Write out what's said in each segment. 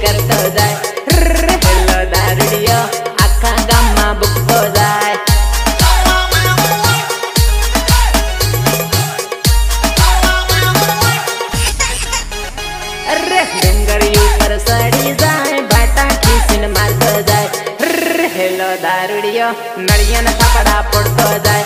કરતો જાય હેલો દારૂડિયો આખા ગામમાં બુકતો જાય અરે ડુંગળી ઉપર સડી જાય બાટા ખીસીને મારતો જાય હેલો દારૂડિયો નળિયાના થાપડા પડતો જાય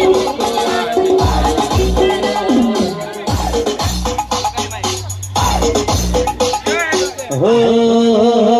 Oh,